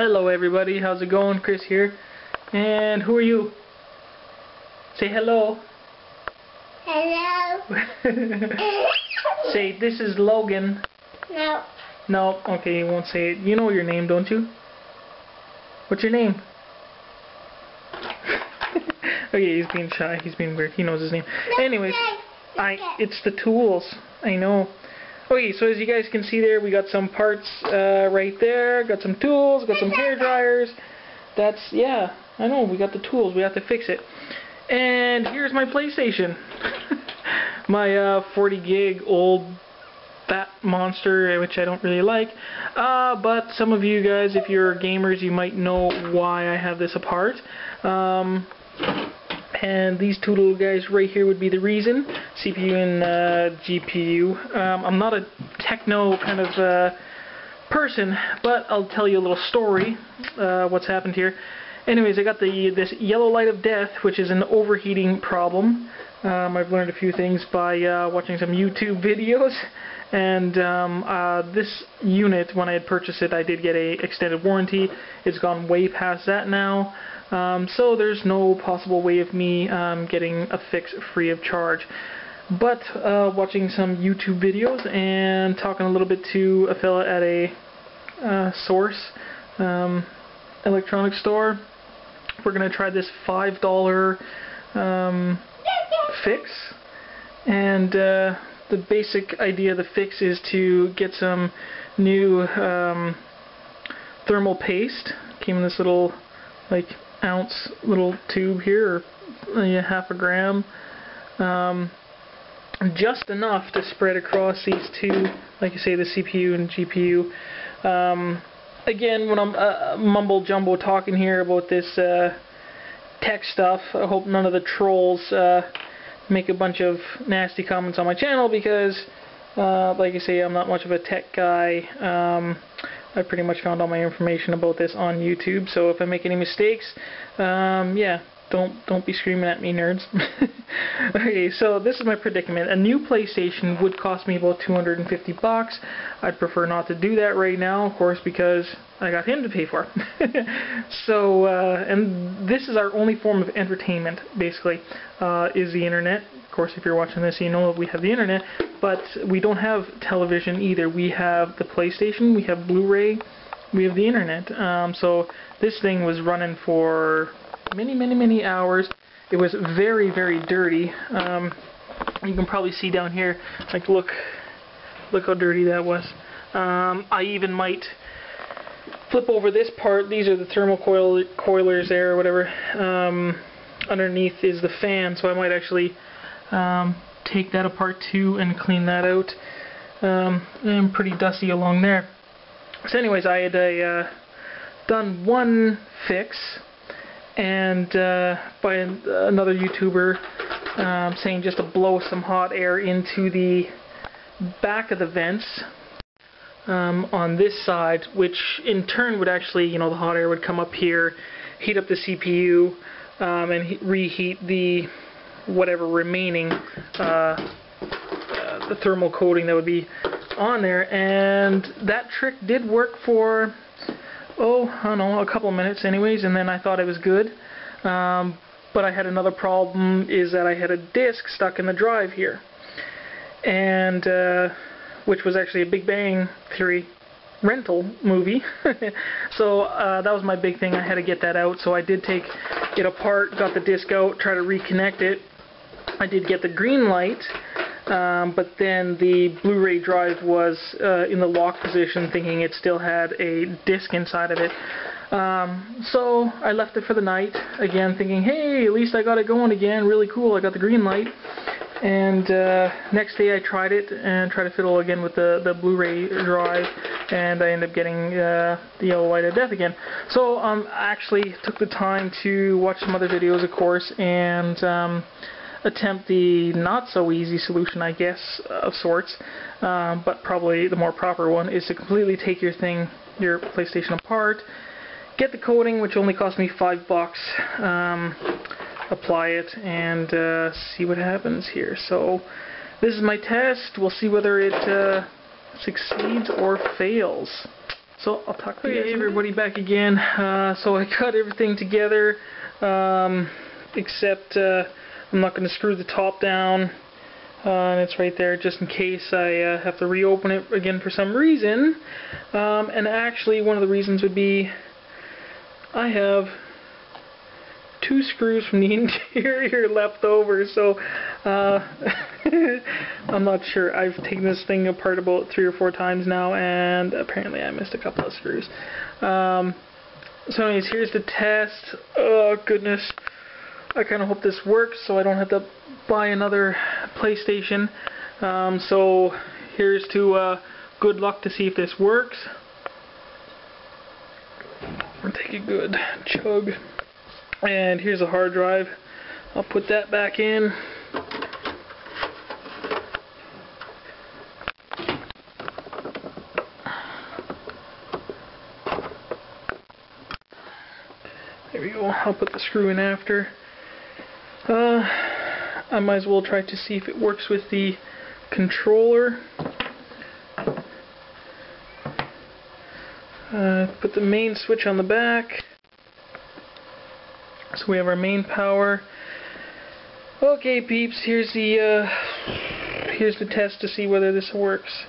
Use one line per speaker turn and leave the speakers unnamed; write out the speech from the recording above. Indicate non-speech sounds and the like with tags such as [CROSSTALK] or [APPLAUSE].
Hello everybody, how's it going? Chris here. And who are you? Say hello.
Hello. [LAUGHS]
say, this is Logan.
no.
No, okay, you won't say it. You know your name, don't you? What's your name? [LAUGHS] okay, he's being shy. He's being weird. He knows his name. Anyways, I it's the tools. I know. Okay, so as you guys can see there, we got some parts uh, right there. Got some tools. Got some hair dryers. That's yeah. I know. We got the tools. We have to fix it. And here's my PlayStation. [LAUGHS] my uh, 40 gig old fat monster, which I don't really like. Uh, but some of you guys, if you're gamers, you might know why I have this apart. Um, and these two little guys right here would be the reason. CPU and uh, GPU. Um, I'm not a techno kind of uh, person, but I'll tell you a little story. Uh, what's happened here. Anyways, I got the this yellow light of death, which is an overheating problem. Um, I've learned a few things by uh, watching some YouTube [LAUGHS] videos. And um, uh, this unit, when I had purchased it, I did get a extended warranty. It's gone way past that now. Um, so there's no possible way of me um, getting a fix free of charge. But uh, watching some YouTube videos and talking a little bit to a fella at a uh, Source um, electronic store, we're going to try this $5 um, fix. And uh, the basic idea of the fix is to get some new um, thermal paste. Came in this little like ounce little tube here, or uh, half a gram. Um, just enough to spread across these two, like you say, the CPU and GPU. Um, again, when I'm uh, mumble jumbo talking here about this uh, tech stuff, I hope none of the trolls uh, make a bunch of nasty comments on my channel because, uh, like I say, I'm not much of a tech guy. Um, I pretty much found all my information about this on YouTube, so if I make any mistakes, um, yeah, don't don't be screaming at me, nerds. [LAUGHS] okay, so this is my predicament. A new PlayStation would cost me about 250 bucks. I'd prefer not to do that right now, of course, because I got him to pay for. [LAUGHS] so, uh, and this is our only form of entertainment, basically, uh, is the internet. Of course, if you're watching this, you know that we have the internet, but we don't have television either. We have the PlayStation, we have Blu-ray, we have the internet. Um, so this thing was running for many, many, many hours. It was very, very dirty. Um, you can probably see down here, like look, look how dirty that was. Um, I even might flip over this part. These are the thermal coil coilers there, or whatever. Um, underneath is the fan, so I might actually um, take that apart too and clean that out. Um, and pretty dusty along there. So anyways, I had uh, done one fix and uh, by another YouTuber um, saying just to blow some hot air into the back of the vents um, on this side, which in turn would actually, you know, the hot air would come up here, heat up the CPU, um, and reheat the whatever remaining uh, uh, the thermal coating that would be on there. And that trick did work for oh, I don't know, a couple minutes anyways, and then I thought it was good. Um, but I had another problem, is that I had a disk stuck in the drive here. And, uh, which was actually a Big Bang Theory rental movie. [LAUGHS] so uh, that was my big thing. I had to get that out. So I did take it apart, got the disc out, try to reconnect it. I did get the green light, um, but then the Blu-ray drive was uh, in the lock position, thinking it still had a disc inside of it. Um, so I left it for the night, again thinking, hey, at least I got it going again, really cool, I got the green light. And uh, next day I tried it and tried to fiddle again with the, the Blu-ray drive, and I ended up getting uh, the yellow light of death again. So um, I actually took the time to watch some other videos, of course, and um, attempt the not so easy solution, I guess, of sorts, um, but probably the more proper one is to completely take your thing, your PlayStation apart, get the coating, which only cost me five bucks, um, apply it, and uh, see what happens here. So this is my test. We'll see whether it uh, succeeds or fails. So I'll talk to you guys. Hey everybody, back again. Uh, so I got everything together, um, except uh, I'm not going to screw the top down. Uh, and it's right there just in case I uh, have to reopen it again for some reason. Um, and actually, one of the reasons would be I have two screws from the [LAUGHS] interior left over, so uh, [LAUGHS] I'm not sure. I've taken this thing apart about three or four times now, and apparently I missed a couple of screws. Um, so anyways, here's the test. Oh, goodness. I kind of hope this works so I don't have to buy another PlayStation. Um, so here's to uh, good luck to see if this works. I'll take a good chug. And here's a hard drive. I'll put that back in. There we go. I'll put the screw in after. Uh, I might as well try to see if it works with the controller. Uh, put the main switch on the back. So we have our main power. Okay, peeps, here's the uh, here's the test to see whether this works.